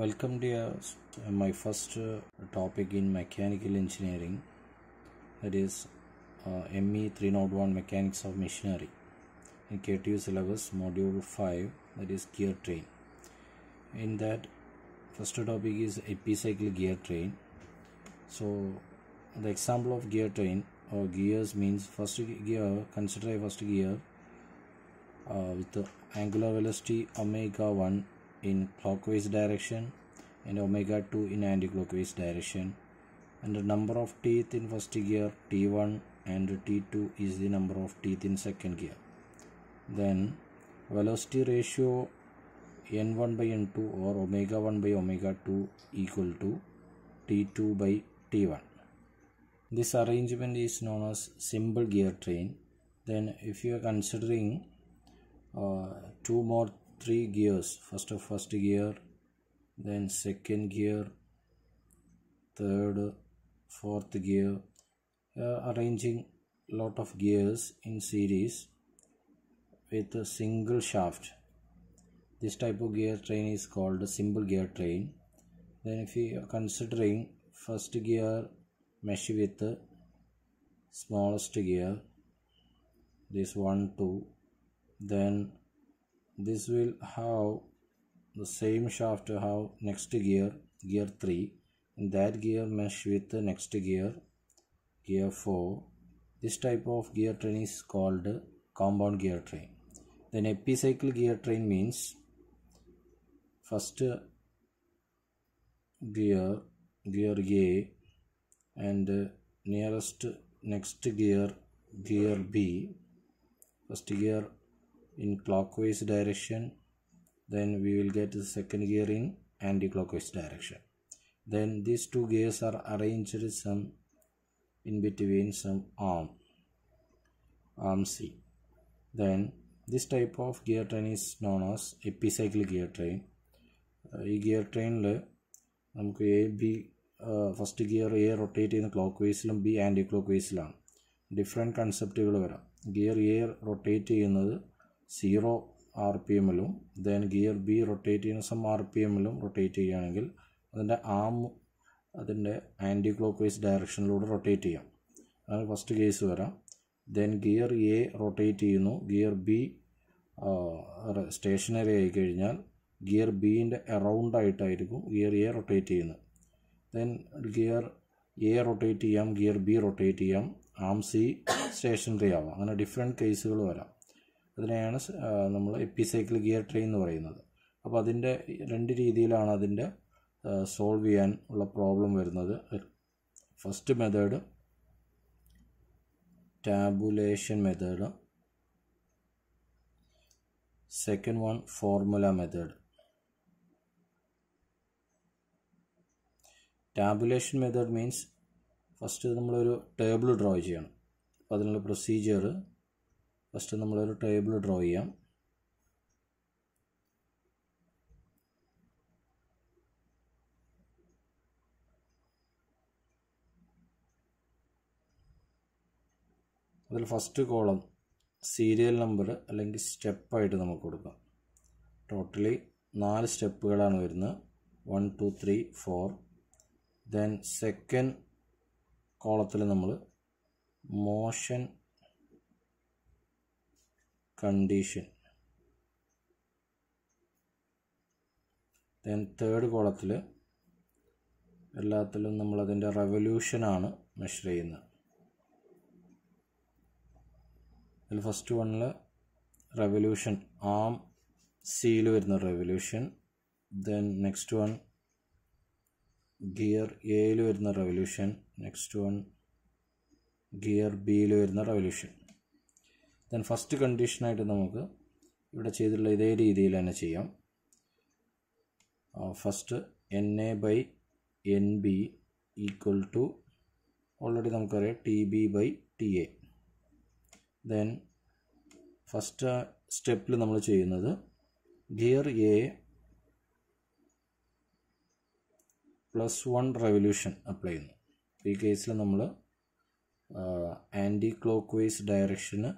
Welcome, dear. My first uh, topic in mechanical engineering that is uh, ME 301 Mechanics of Machinery in KTU syllabus module 5 that is gear train. In that, first topic is epicycle gear train. So, the example of gear train or gears means first gear, consider a first gear uh, with the angular velocity omega 1 in clockwise direction and omega 2 in anti-clockwise direction. And the number of teeth in first gear t1 and t2 is the number of teeth in second gear. Then velocity ratio n1 by n2 or omega 1 by omega 2 equal to t2 by t1 this arrangement is known as simple gear train. Then if you are considering uh, two more three gears. First of first gear then second gear third fourth gear. Uh, arranging lot of gears in series with a single shaft. This type of gear train is called a simple gear train. Then if you are considering first gear mesh with the smallest gear this one two then this will have the same shaft to have next gear gear 3 in that gear mesh with the next gear gear 4 this type of gear train is called compound gear train. Then epicycle gear train means first gear gear a and nearest next gear gear b. First gear in clockwise direction then we will get the second gear in anti-clockwise direction then these two gears are arranged some in between some arm arm c then this type of gear train is known as epicycle gear train ഈ gear ട്രെയിനിൽ നമുക്ക് A B first gear A rotate ചെയ്യുന്ന clock വേസിലും B anti clock വേസിലാണ് different കൺസെപ്റ്റുകൾ വരാം gear A rotate ചെയ്യുന്നത് zero r p എമ്മിലും then gear B rotate ചെയ്യുന്ന some R P എമ്മിലും rotate ചെയ്യുകയാണെങ്കിൽ അതിന്റെ ആം അതിന്റെ ആന്റി ക്ലോക്ക് വൈസ് ഡയറക്ഷനിലൂടെ റൊട്ടേറ്റ് ചെയ്യാം. അതാണ് ഫസ്റ്റ് കേസ് വരാം. ദെൻ ഗിയർ എ റൊട്ടേറ്റ് ചെയ്യുന്നു. ഗിയർ ബി സ്റ്റേഷനറി ആയി കഴിഞ്ഞാൽ ഗിയർ ബീന്റെ അറൗണ്ട് ആയിട്ടായിരിക്കും ഗിയർ എ റൊട്ടേറ്റ് ചെയ്യുന്നത്. ദെൻ ഗിയർ എ റൊട്ടേറ്റ് ചെയ്യാം ഗിയർ ബി റൊട്ടേറ്റ് ചെയ്യാം ആം സി സ്റ്റേഷനറി ആവാം. അങ്ങനെ ഡിഫറെന്റ് കേസുകൾ വരാം. അതിനെയാണ് നമ്മൾ എപ്പിസൈക്കിൾ ഗിയർ ട്രെയിൻ എന്ന് പറയുന്നത്. അപ്പോൾ അതിന്റെ രണ്ട് രീതിയിലാണ് അതിന്റെ സോൾവ് ചെയ്യാൻ ഉള്ള പ്രോബ്ലം വരുന്നത്. First method tabulation method second one formula method tabulation method means first നമ്മളൊരു ടേബിൾ ഡ്രോ ചെയ്യണം. അപ്പോൾ അതിനുള്ള പ്രൊസീജിയർ ഫസ്റ്റ് നമ്മളൊരു ടേബിൾ ഡ്രോ ചെയ്യാം. അതിൽ ഫസ്റ്റ് കോളം സീരിയൽ നമ്പർ അല്ലെങ്കിൽ സ്റ്റെപ്പായിട്ട് നമുക്ക് കൊടുക്കാം. ടോട്ടലി നാല് സ്റ്റെപ്പുകളാണ് വരുന്നത്. One two three four. Then second കോളത്തിൽ നമ്മൾ മോഷൻ കണ്ടീഷൻ ദെൻ തേർഡ് കോളത്തിൽ എല്ലാത്തിലും നമ്മളതിന്റെ റെവല്യൂഷനാണ് മെഷർ ചെയ്യുന്നത്. അതിൽ ഫസ്റ്റ് വണ്ണിൽ റെവല്യൂഷൻ ആം സിയിൽ വരുന്ന revolution then next one gear എയിൽ വരുന്ന റെവല്യൂഷൻ നെക്സ്റ്റ് വൺ ഗിയർ ബിയിൽ വരുന്ന റെവല്യൂഷൻ ദെൻ ഫസ്റ്റ് കണ്ടീഷനായിട്ട് നമുക്ക് ഇവിടെ ചെയ്തിട്ടുള്ള ഇതേ രീതിയിൽ തന്നെ ചെയ്യാം. First N A by N B equal to already നമുക്കറിയാം T B by T A then first സ്റ്റെപ്പിൽ നമ്മൾ ചെയ്യുന്നത് gear A plus one revolution apply ചെയ്യുന്നു. ഈ കേസിൽ നമ്മൾ ആന്റി ക്ലോക്ക് വൈസ് ഡയറക്ഷന്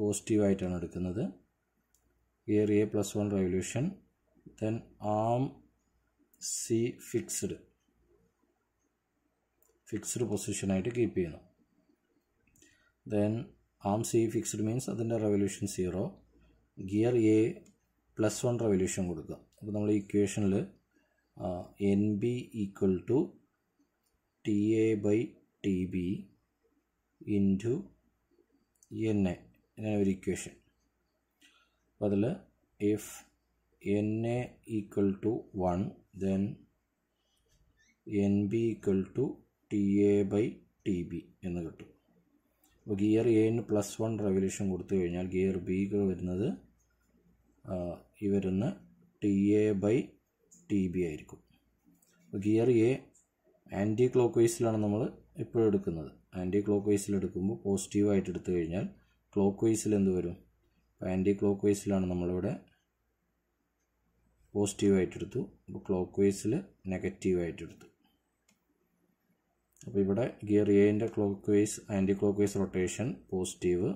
പോസിറ്റീവായിട്ടാണ് എടുക്കുന്നത്. Gear a plus one revolution then arm c fixed fixed പൊസിഷനായിട്ട് keep ചെയ്യണം then arm c fixed means അതിന്റെ revolution zero gear a plus one revolution കൊടുക്കുക. അപ്പോൾ നമ്മൾ ഇക്വേഷനിൽ N B equal to T A by T B into N A ഇങ്ങനെ ഒരു equation അപ്പോൾ അതിൽ if N A equal to one then N B equal to T A by T B എന്ന് കിട്ടും. അപ്പോൾ ഗിയർ എന് പ്ലസ് വൺ റെവല്യൂഷൻ കൊടുത്തു കഴിഞ്ഞാൽ ഗിയർ ബിക്ക് വരുന്നത് ഈ വരുന്ന t a by t b ആയിരിക്കും. അപ്പോൾ ഗിയർ എ ആന്റി ക്ലോക്ക് വൈസിലാണ് നമ്മൾ ഇപ്പോൾ എടുക്കുന്നത്. ആന്റി ക്ലോക്ക് വൈസിൽ എടുക്കുമ്പോൾ പോസിറ്റീവായിട്ട് എടുത്തു കഴിഞ്ഞാൽ ക്ലോക്ക് വൈസിൽ എന്ത് വരും? ആന്റി ക്ലോക്ക് വൈസിലാണ് നമ്മളിവിടെ പോസിറ്റീവായിട്ട് എടുത്തു. അപ്പോൾ ക്ലോക്ക് വൈസിൽ നെഗറ്റീവായിട്ട് എടുത്തു. അപ്പോൾ ഇവിടെ ഗിയർ എന്റെ clockwise anti clockwise rotation positive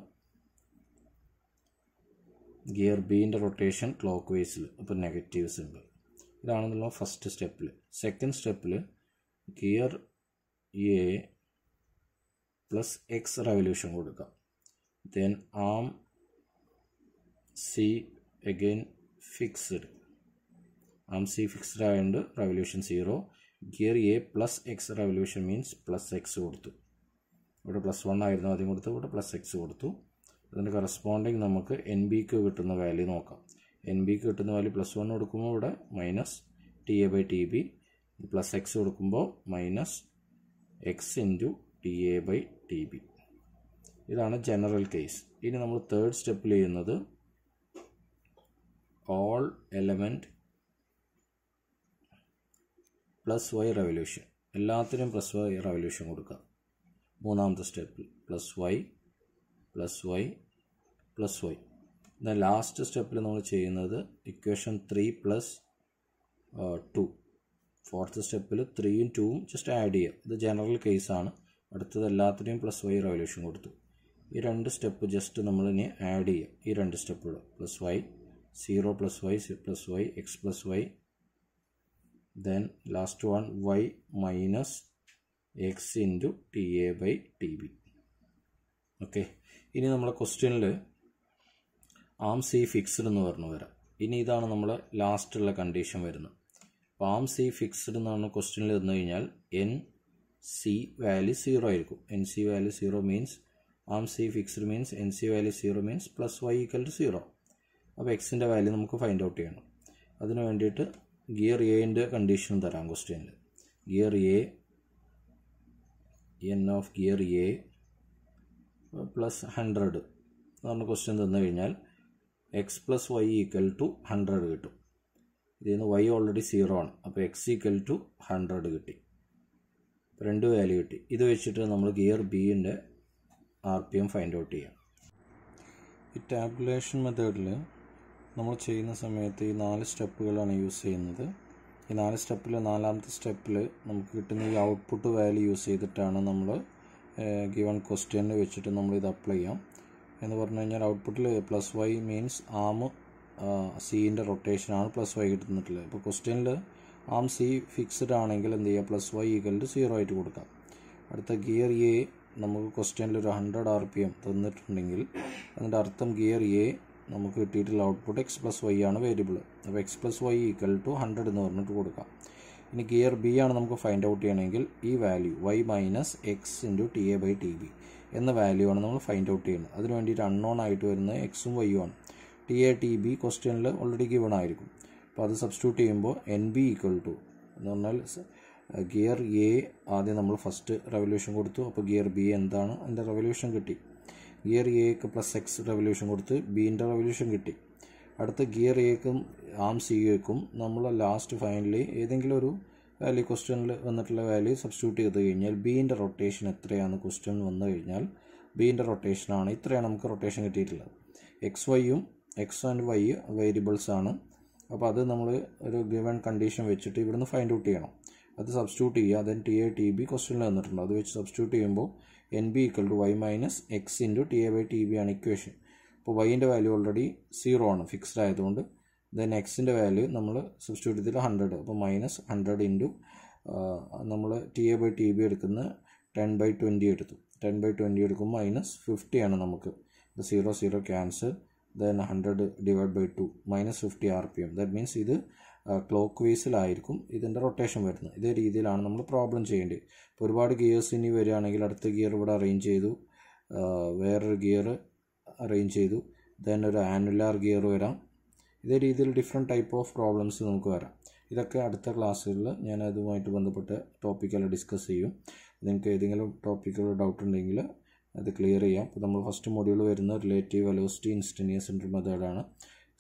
gear ബീന്റെ rotation clock വൈസിൽ അപ്പോൾ നെഗറ്റീവ് സിമ്പിൾ ഇതാണെന്നുള്ള ഫസ്റ്റ് സ്റ്റെപ്പിൽ സെക്കൻഡ് സ്റ്റെപ്പിൽ gear a plus x revolution കൊടുക്കാം. Then arm c again fixed arm c fixed ആയതുകൊണ്ട് revolution zero gear a plus x revolution means plus x കൊടുത്തു. ഇവിടെ plus one ആയിരുന്നു ആദ്യം കൊടുത്തു ഇവിടെ പ്ലസ് എക്സ് കൊടുത്തു. അതിന്റെ കറസ്പോണ്ടിങ് നമുക്ക് എൻ ബിക്ക് കിട്ടുന്ന വാല്യൂ നോക്കാം. എൻ ബിക്ക് കിട്ടുന്ന വാല്യൂ പ്ലസ് വൺ കൊടുക്കുമ്പോൾ ഇവിടെ minus t a by t b plus x കൊടുക്കുമ്പോൾ minus x into t a by t b ഇതാണ് ജനറൽ കേസ് ഇനി നമ്മൾ തേർഡ് സ്റ്റെപ്പിൽ ചെയ്യുന്നത് all element plus y revolution എല്ലാത്തിനും പ്ലസ് വൈ റെവല്യൂഷൻ കൊടുക്കുക. മൂന്നാമത്തെ സ്റ്റെപ്പിൽ plus y plus y plus y എന്നാൽ ലാസ്റ്റ് സ്റ്റെപ്പിൽ നമ്മൾ ചെയ്യുന്നത് equation three plus two fourth സ്റ്റെപ്പിൽ ത്രീയും ടൂവും ജസ്റ്റ് ആഡ് ചെയ്യുക. ഇത് ജനറൽ കേസാണ് അടുത്തത് എല്ലാത്തിനെയും പ്ലസ് വൈ റെവല്യൂഷൻ കൊടുത്തു. ഈ രണ്ട് സ്റ്റെപ്പ് ജസ്റ്റ് നമ്മൾ ഇനി ആഡ് ചെയ്യുക ഈ രണ്ട് സ്റ്റെപ്പുകൾ. Plus y zero plus y plus y x plus y then last one y minus x into t a by t b okay ഇനി നമ്മളെ ക്വസ്റ്റ്യനിൽ ആം സി ഫിക്സ്ഡ് എന്ന് പറഞ്ഞു വരാം. ഇനി ഇതാണ് നമ്മൾ ലാസ്റ്റുള്ള കണ്ടീഷൻ വരുന്നത്. അപ്പോൾ ആം സി ഫിക്സ്ഡ് എന്നാണ് ക്വസ്റ്റ്യനിൽ തന്നു കഴിഞ്ഞാൽ എൻ സി വാല്യൂ സീറോ ആയിരിക്കും. N c value zero means arm c fixed means n c value zero means plus y equal to zero അപ്പോൾ എക്സിന്റെ വാല്യൂ നമുക്ക് ഫൈൻഡ് ഔട്ട് ചെയ്യണം. അതിന് വേണ്ടിയിട്ട് ഗിയർ എന്റെ കണ്ടീഷൻ തരാം ക്വസ്റ്റ്യനിൽ gear n of gear a plus hundred എന്ന് പറഞ്ഞ ക്വസ്റ്റ്യൻ തന്നു കഴിഞ്ഞാൽ x plus y equal to hundred കിട്ടും. ഇതിൽ നിന്ന് വൈ ഓൾറെഡി സീറോ ആണ്. അപ്പോൾ എക്സ് ഈക്വൽ ടു ഹൺഡ്രഡ് കിട്ടി. രണ്ട് വാല്യൂ കിട്ടി. ഇത് വെച്ചിട്ട് നമ്മൾ gear ബീന്റെ R P M find out ചെയ്യാം. ഈ ടാബുലേഷൻ മെത്തേഡിൽ നമ്മൾ ചെയ്യുന്ന സമയത്ത് ഈ നാല് സ്റ്റെപ്പുകളാണ് യൂസ് ചെയ്യുന്നത്. ഈ നാല് സ്റ്റെപ്പിൽ നാലാമത്തെ സ്റ്റെപ്പിൽ നമുക്ക് കിട്ടുന്ന ഈ ഔട്ട്പുട്ട് വാല്യൂ യൂസ് ചെയ്തിട്ടാണ് നമ്മൾ ഗിവൺ ക്വസ്റ്റ്യനിൽ വെച്ചിട്ട് നമ്മൾ ഇത് അപ്ലൈ ചെയ്യാം. എന്ന് പറഞ്ഞു കഴിഞ്ഞാൽ ഔട്ട്പുട്ടിൽ പ്ലസ് വൈ മീൻസ് ആം സീന്റെ റൊട്ടേഷനാണ് പ്ലസ് വൈ കിട്ടുന്നിട്ടുള്ളത്. അപ്പോൾ ക്വസ്റ്റ്യനിൽ ആം സി ഫിക്സ്ഡ് ആണെങ്കിൽ എന്ത് ചെയ്യുക plus Y equal to zero ആയിട്ട് കൊടുക്കാം. അടുത്ത ഗിയർ എ നമുക്ക് ക്വസ്റ്റ്യനിൽ ഒരു ഹൺഡ്രഡ് ആർ പി എം തന്നിട്ടുണ്ടെങ്കിൽ അതിന്റെ അർത്ഥം ഗിയർ എ നമുക്ക് കിട്ടിയിട്ടുള്ള ഔട്ട്പുട്ട് എക്സ് പ്ലസ് വൈ ആണ് വേരിയബിൾ അപ്പോൾ X plus Y equal to hundred എന്ന് പറഞ്ഞിട്ട് കൊടുക്കാം. ഇനി ഗിയർ ബി ആണ് നമുക്ക് ഫൈൻഡ് ഔട്ട് ചെയ്യണമെങ്കിൽ ഈ value Y minus X into T A by T B എന്ന വാല്യൂ ആണ് നമ്മൾ ഫൈൻഡ് ഔട്ട് ചെയ്യുന്നത്. അതിന് വേണ്ടിയിട്ട് അൺനോൺ ആയിട്ട് വരുന്നത് എക്സും വൈയും ആണ്. ടി എ ടി ബി ക്വസ്റ്റ്യനിൽ ഓൾറെഡി ഗിവൺ ആയിരിക്കും. അപ്പോൾ അത് സബ്സ്റ്റിറ്റ്യൂട്ട് ചെയ്യുമ്പോൾ എൻ ബി ഈക്വൽ ടു എന്ന് പറഞ്ഞാൽ ഗിയർ എ ആദ്യം നമ്മൾ ഫസ്റ്റ് റെവല്യൂഷൻ കൊടുത്തു. അപ്പോൾ ഗിയർ ബി എന്താണ്? അതിന്റെ റെവല്യൂഷൻ കിട്ടി. ഗിയർ എക്ക് പ്ലസ് എക്സ് റെവല്യൂഷൻ കൊടുത്ത് ബീന്റെ റെവല്യൂഷൻ കിട്ടി. അടുത്ത ഗിയർ എക്കും ആം സി എക്കും നമ്മൾ ലാസ്റ്റ് ഫൈനലി ഏതെങ്കിലും ഒരു വാല്യൂ ക്വസ്റ്റ്യനിൽ വന്നിട്ടുള്ള വാല്യൂ സബ്സ്റ്റിറ്റ്യൂട്ട് ചെയ്ത് കഴിഞ്ഞാൽ ബീന്റെ റൊട്ടേഷൻ എത്രയാണ് ക്വസ്റ്റ്യൻ വന്നു കഴിഞ്ഞാൽ ബീന്റെ റൊട്ടേഷനാണ് ഇത്രയാണ് നമുക്ക് റൊട്ടേഷൻ കിട്ടിയിട്ടുള്ളത്. എക്സ് വൈയും എക്സ് ആൻഡ് വൈ വേരിയബിൾസ് ആണ്. അപ്പോൾ അത് നമ്മൾ ഒരു ഗിവൺ കണ്ടീഷൻ വെച്ചിട്ട് ഇവിടുന്ന് ഫൈൻഡ് ഔട്ട് ചെയ്യണം. അത് സബ്സ്റ്റിറ്റ്യൂട്ട് ചെയ്യുക. Then T A T B ക്വസ്റ്റ്യനിൽ തന്നിട്ടുണ്ട് അത് വെച്ച് സബ്സ്റ്റിറ്റ്യൂട്ട് ചെയ്യുമ്പോൾ N B equal to Y minus X into T A by T B ആണ് ഇക്വേഷൻ അപ്പോൾ വൈന്റെ വാല്യൂ ഓൾറെഡി സീറോ ആണ് ഫിക്സ്ഡ് ആയതുകൊണ്ട്. ദെൻ എക്സിന്റെ വാല്യൂ നമ്മൾ സബ്സ്റ്റിറ്റ്യൂട്ട് ചെയ്തിട്ട് ഹൺഡ്രഡ് അപ്പോൾ മൈനസ് ഹൺഡ്രഡ് ഇന്റു നമ്മൾ T A by T B എടുക്കുന്ന ടെൻ ബൈ ട്വന്റി എടുത്തു. ടെൻ ബൈ ട്വന്റി എടുക്കുമ്പോൾ മൈനസ് ഫിഫ്റ്റി ആണ് നമുക്ക്. Zero zero cancel then hundred divide by two minus fifty R P M that means ഇത് clock വൈസിലായിരിക്കും ഇതിന്റെ rotation വരുന്നത്. ഇതേ രീതിയിലാണ് നമ്മൾ പ്രോബ്ലം ചെയ്യേണ്ടത്. ഇപ്പോൾ ഒരുപാട് ഗിയേഴ്സ് ഇനി വരികയാണെങ്കിൽ അടുത്ത ഗിയർ ഇവിടെ അറേഞ്ച് ചെയ്തു. വേറൊരു ഗിയർ അറേഞ്ച് ചെയ്തു. ദെൻ ഒരു ആനുലാർ ഗിയർ വരാം. ഇതേ രീതിയിൽ ഡിഫറെന്റ് ടൈപ്പ് ഓഫ് പ്രോബ്ലംസ് നമുക്ക് വരാം. ഇതൊക്കെ അടുത്ത ക്ലാസ്സുകളിൽ ഞാൻ അതുമായിട്ട് ബന്ധപ്പെട്ട് ടോപ്പിക്കെല്ലാം ഡിസ്കസ് ചെയ്യും. നിങ്ങൾക്ക് ഏതെങ്കിലും ടോപ്പിക്കുകൾ ഡൗട്ട് ഉണ്ടെങ്കിൽ അത് ക്ലിയർ ചെയ്യാം. അപ്പോൾ നമ്മൾ ഫസ്റ്റ് മോഡ്യൂൾ വരുന്ന റിലേറ്റീവ് വെലോസിറ്റി ഇൻസ്റ്റനിയസ് സെൻട്രൽ മെത്തേഡാണ്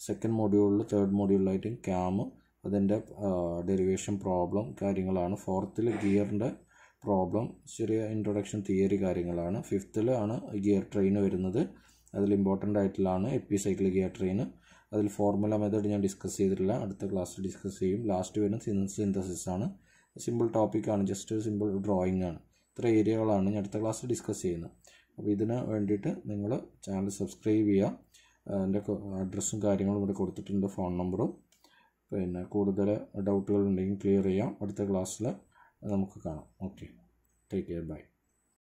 സെക്കൻഡ് മോഡ്യൂളിൽ തേർഡ് മോഡ്യൂളിലായിട്ട് ക്യാം അതിന്റെ ഡെറിവേഷൻ പ്രോബ്ലം കാര്യങ്ങളാണ്. ഫോർത്തിൽ ഗിയറിന്റെ പ്രോബ്ലം ചെറിയ ഇൻട്രൊഡക്ഷൻ തിയറി കാര്യങ്ങളാണ്. ഫിഫ്ത്തിലാണ് ഗിയർ ട്രെയിൻ വരുന്നത്. അതിൽ ഇമ്പോർട്ടന്റ് ആയിട്ടുള്ളതാണ് എപ്പി സൈക്കിൾ ഗിയർ ട്രെയിൻ അതിൽ ഫോർമുല മെത്തേഡ് ഞാൻ ഡിസ്കസ് ചെയ്തിട്ടില്ല. അടുത്ത ക്ലാസ്സിൽ ഡിസ്കസ് ചെയ്യും. ലാസ്റ്റ് വരുന്ന സിന്തസിസ് ആണ്. സിമ്പിൾ ടോപ്പിക്കാണ് ജസ്റ്റ് സിമ്പിൾ ഡ്രോയിങ് ആണ്. ഇത്ര ഏരിയകളാണ് ഞാൻ അടുത്ത ക്ലാസ്സിൽ ഡിസ്കസ് ചെയ്യുന്നത്. അപ്പോൾ ഇതിന് വേണ്ടിയിട്ട് നിങ്ങൾ ചാനൽ സബ്സ്ക്രൈബ് ചെയ്യുക. എന്റെ അഡ്രസ്സും കാര്യങ്ങളും ഇവിടെ കൊടുത്തിട്ടുണ്ട്. ഫോൺ നമ്പറും പിന്നെ കൂടുതൽ ഡൗട്ടുകൾ ഉണ്ടെങ്കിൽ ക്ലിയർ ചെയ്യാം. അടുത്ത ക്ലാസ്സിൽ നമുക്ക് കാണാം. Okay take care bye